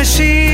machine.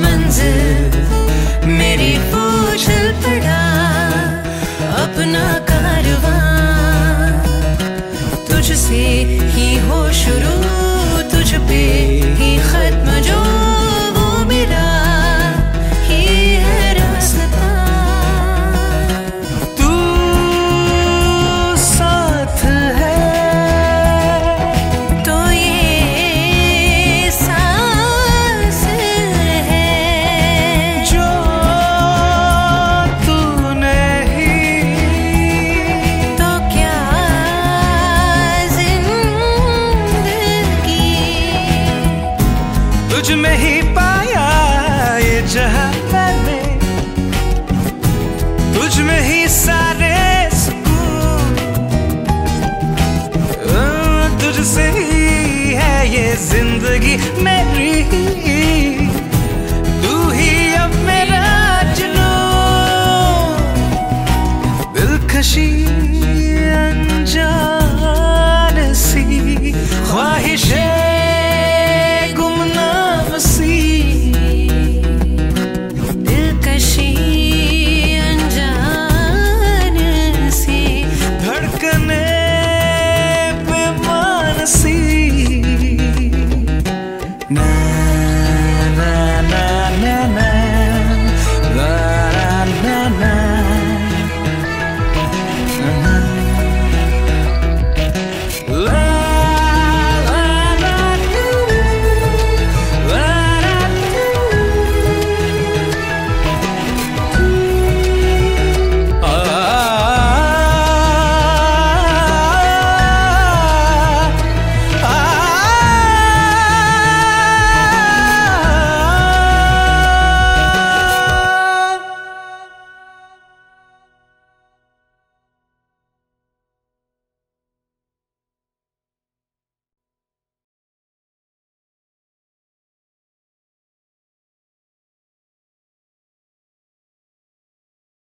मंजिल मेरी पड़ा अपना कारवां। ही हो शुरू तुझ पे ही तुझ में ही पाया ये जहाँ मैंने तुझ में ही सारे